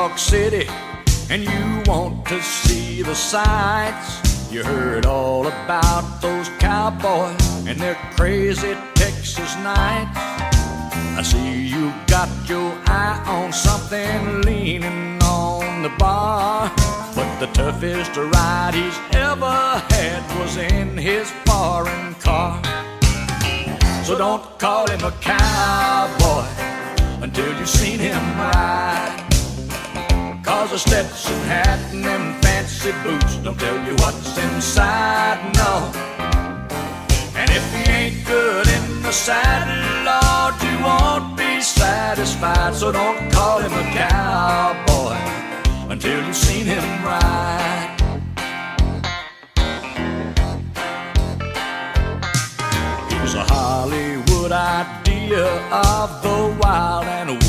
York City and you want to see the sights. You heard all about those cowboys and their crazy Texas nights. I see you got your eye on something leaning on the bar. But the toughest ride he's ever had was in his foreign car. So don't call him a cowboy a Stetson hat and them fancy boots don't tell you what's inside, no. And if he ain't good in the saddle, Lord, you won't be satisfied. So don't call him a cowboy until you've seen him ride. He's a Hollywood idea of the wild and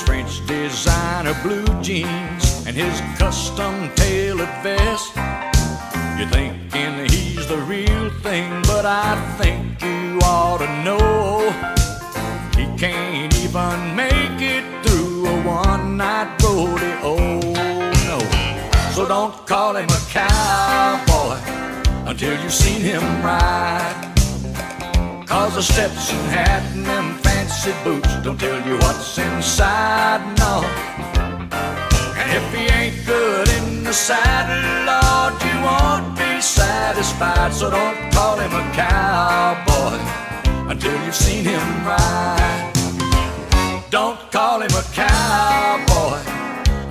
his French designer blue jeans and his custom tailored vest. You're thinking he's the real thing, but I think you ought to know he can't even make it through a one night rodeo. Oh no, so don't call him a cowboy until you've seen him ride. Cause the Stetson hat and them fancy boots don't tell you what's inside, no. And if he ain't good in the saddle, Lord, you won't be satisfied. So don't call him a cowboy until you've seen him ride. Don't call him a cowboy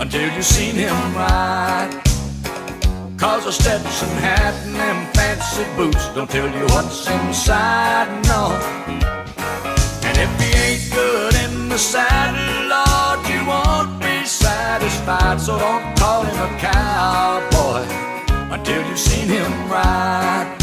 until you've seen him ride. Cause a Stetson hat and them fancy boots don't tell you what's inside, no. If he ain't good in the saddle, Lord, you won't be satisfied. So don't call him a cowboy until you've seen him ride.